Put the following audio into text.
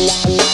la la